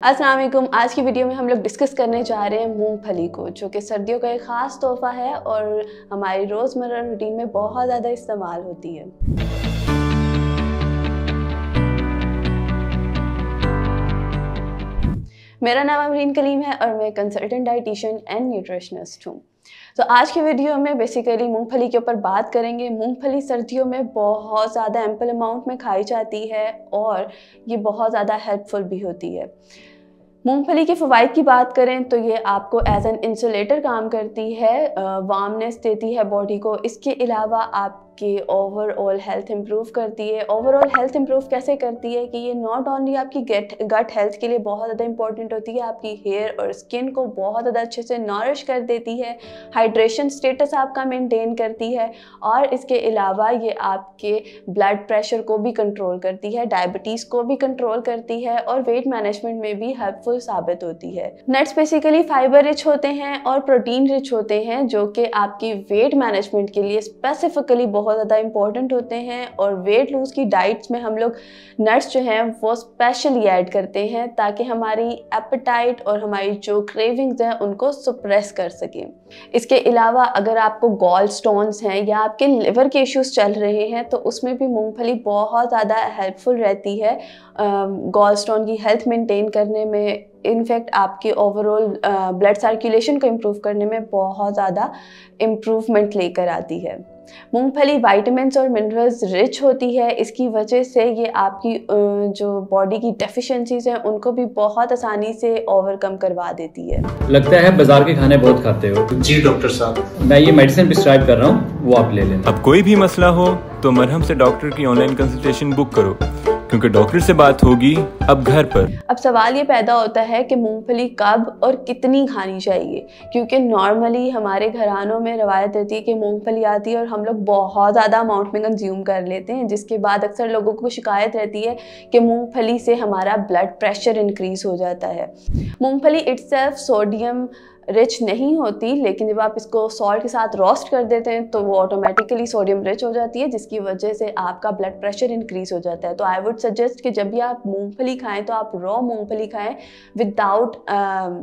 वालेकुम आज की वीडियो में हम लोग डिस्कस करने जा रहे हैं मूंगफली को, जो कि सर्दियों का एक ख़ास तोहफ़ा है और हमारी रोज़मर्रा रूटीन में बहुत ज़्यादा इस्तेमाल होती है। मेरा नाम अमरीन कलीम है और मैं कंसल्टेंट डाइटिशियन एंड न्यूट्रिशनिस्ट हूँ। तो आज के वीडियो में बेसिकली मूंगफली के ऊपर बात करेंगे। मूंगफली सर्दियों में बहुत ज़्यादा एम्पल अमाउंट में खाई जाती है और ये बहुत ज़्यादा हेल्पफुल भी होती है। मूंगफली के फ़वाद की बात करें तो ये आपको एज एन इंसुलेटर काम करती है वार्मनेस देती है बॉडी को। इसके अलावा आप आपकी ओवरऑल हेल्थ इंप्रूव करती है। ओवरऑल हेल्थ इंप्रूव कैसे करती है कि ये नॉट ओनली आपकी गेट गट हेल्थ के लिए बहुत ज़्यादा इंपॉर्टेंट होती है, आपकी हेयर और स्किन को बहुत ज़्यादा अच्छे से नॉरिश कर देती है हाइड्रेशन स्टेटस आपका मेंटेन करती है और इसके अलावा ये आपके ब्लड प्रेशर को भी कंट्रोल करती है डायबिटीज़ को भी कंट्रोल करती है और वेट मैनेजमेंट में भी हेल्पफुल साबित होती है। नट्स बेसिकली फाइबर रिच होते हैं और प्रोटीन रिच होते हैं, जो कि आपकी वेट मैनेजमेंट के लिए स्पेसिफिकली बहुत बहुत ज़्यादा इंपॉर्टेंट होते हैं और वेट लूज़ की डाइट्स में हम लोग नट्स जो हैं, वो स्पेशली ऐड करते हैं ताकि हमारी एपेटाइट और हमारी जो क्रेविंग्स हैं, उनको सप्रेस कर सकें। इसके अलावा अगर आपको गॉल स्टोन्स हैं या आपके लिवर के इश्यूज़ चल रहे हैं तो उसमें भी मूंगफली बहुत ज़्यादा हेल्पफुल रहती है गॉल स्टोन की हेल्थ मेंटेन करने में। इनफैक्ट आपकी ओवरऑल ब्लड सर्कुलेशन को इम्प्रूव करने में बहुत ज़्यादा इम्प्रूवमेंट लेकर आती है। मूंगफली वाइटमिन और मिनरल्स रिच होती है इसकी वजह से ये आपकी जो बॉडी की डेफिशिएंसीज हैं उनको भी बहुत आसानी से ओवरकम करवा देती है। लगता है बाज़ार के खाने बहुत खाते हो। जी डॉक्टर साहब। मैं ये मेडिसिन प्रिस्क्राइब कर रहा हूँ वो आप ले लेना। अब कोई भी मसला हो तो मरहम से डॉक्टर की ऑनलाइन कंसल्टेशन बुक करो। क्योंकि डॉक्टर से बात होगी अब घर पर। अब सवाल ये पैदा होता है कि मूंगफली कब और कितनी खानी चाहिए? क्योंकि नॉर्मली हमारे घरानों में रवायत रहती है कि मूंगफली आती है और हम लोग बहुत ज़्यादा अमाउंट में कंज्यूम कर लेते हैं, जिसके बाद अक्सर लोगों को शिकायत रहती है कि मूंगफली से हमारा ब्लड प्रेशर इंक्रीज़ हो जाता है। मूँगफली इट्सल्फ सोडियम रिच नहीं होती लेकिन जब आप इसको सॉल्ट के साथ रोस्ट कर देते हैं तो वो ऑटोमेटिकली सोडियम रिच हो जाती है जिसकी वजह से आपका ब्लड प्रेशर इंक्रीज हो जाता है। तो आई वुड सजेस्ट कि जब भी आप मूंगफली खाएँ तो आप रॉ मूंगफली खाएँ without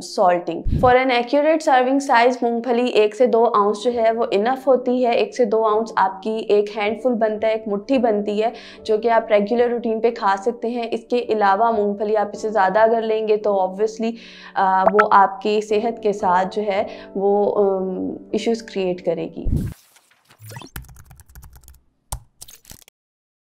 salting for an accurate serving size मूंगफली एक से दो आउंस जो है वो इनफ होती है। एक से दो आउंस आपकी एक हैंडफुल बनता है एक मुट्ठी बनती है जो कि आप रेगुलर रूटीन पे खा सकते हैं। इसके अलावा मूँगफली आप इसे ज़्यादा अगर लेंगे तो ऑब्वियसली uh, वो आपकी सेहत के साथ बाद जो है वो इश्यूज़ क्रिएट करेगी।